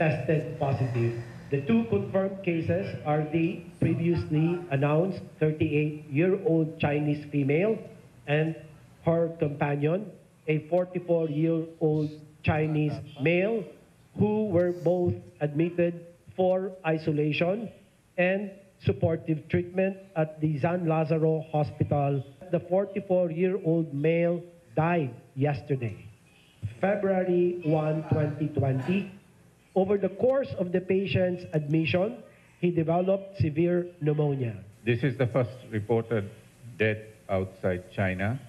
tested positive. The two confirmed cases are the previously announced 38-year-old Chinese female and her companion, a 44-year-old Chinese male, who were both admitted for isolation and supportive treatment at the San Lazaro Hospital. The 44-year-old male died yesterday, February 1, 2020. Over the course of the patient's admission, he developed severe pneumonia. This is the first reported death outside China.